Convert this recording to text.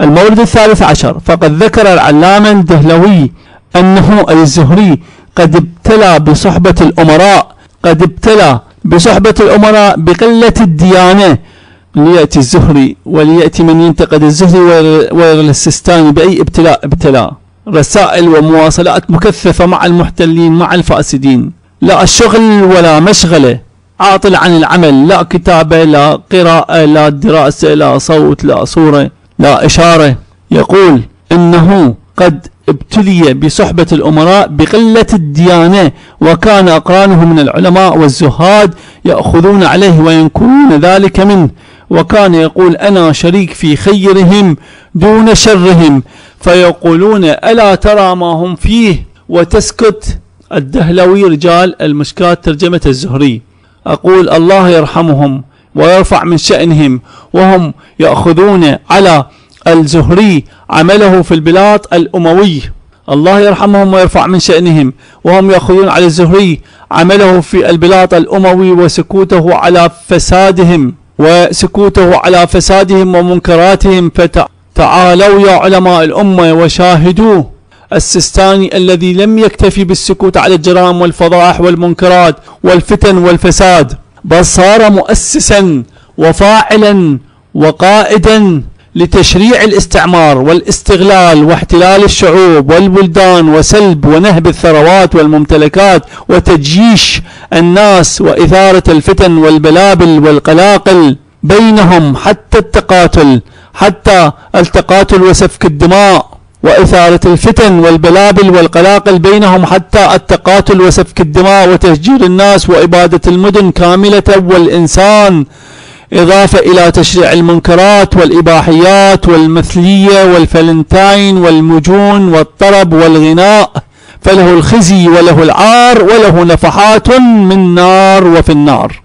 المورد الثالث عشر. فقد ذكر العلامة الدهلوي أنه الزهري قد ابتلى بصحبة الأمراء قد ابتلى بصحبة الأمراء بقلة الديانة. ليأتي الزهري وليأتي من ينتقد الزهري ويغل السستاني بأي ابتلاء ابتلاء. رسائل ومواصلات مكثفة مع المحتلين مع الفاسدين. لا الشغل ولا مشغلة. عاطل عن العمل. لا كتابة لا قراءة لا دراسة لا صوت لا صورة. لا إشارة. يقول إنه قد ابتلي بصحبة الأمراء بقلة الديانة وكان أقرانه من العلماء والزهاد يأخذون عليه وينكرون ذلك منه. وكان يقول أنا شريك في خيرهم دون شرهم فيقولون ألا ترى ما هم فيه؟ وتسكت الدهلوي رجال المشكات ترجمة الزهري. أقول الله يرحمهم. ويرفع من شأنهم وهم يأخذون على الزهري عمله في البلاط الأموي. الله يرحمهم ويرفع من شأنهم وهم يأخذون على الزهري عمله في البلاط الأموي وسكوته على فسادهم وسكوته على فسادهم ومنكراتهم. فتعالوا يا علماء الأمة وشاهدوا السستاني الذي لم يكتفي بالسكوت على الجرائم والفضائح والمنكرات والفتن والفساد. بل صار مؤسسا وفاعلا وقائدا لتشريع الاستعمار والاستغلال واحتلال الشعوب والبلدان وسلب ونهب الثروات والممتلكات وتجيش الناس وإثارة الفتن والبلابل والقلاقل بينهم حتى التقاتل حتى التقاتل وسفك الدماء. وإثارة الفتن والبلابل والقلاقل بينهم حتى التقاتل وسفك الدماء وتهجير الناس وإبادة المدن كاملة والإنسان. إضافة إلى تشريع المنكرات والإباحيات والمثلية والفلنتاين والمجون والطرب والغناء فله الخزي وله العار وله نفحات من نار وفي النار.